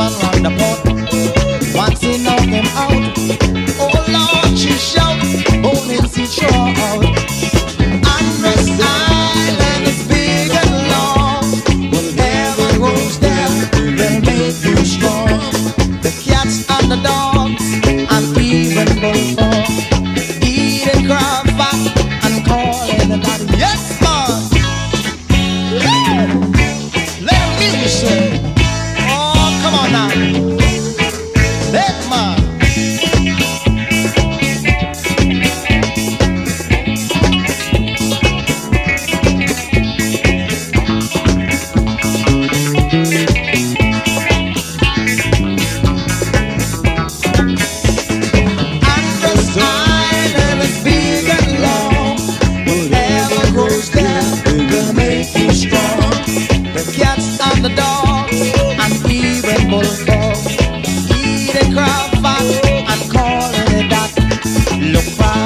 man round the pot. Once he knock him out, oh Lord, she shout, oh Nancy, sure out. Island is big and long, will make you strong. The cats and the dogs, and even and calling the. Yes, Lord! Yeah! Let me listen.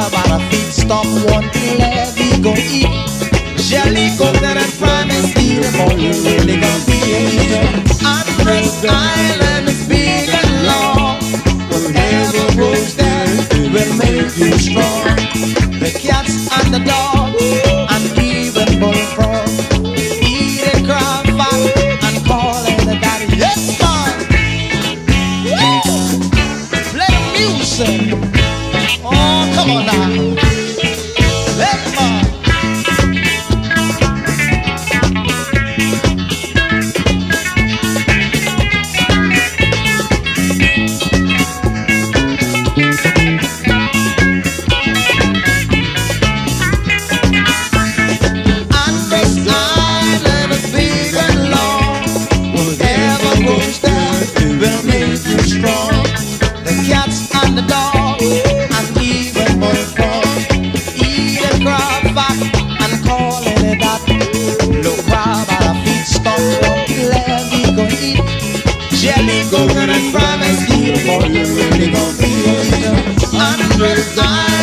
about a stop one levy go eat. Jelly, coconut, prime, and steal them all. go when I as you. For you, pretty, gonna be a I'm a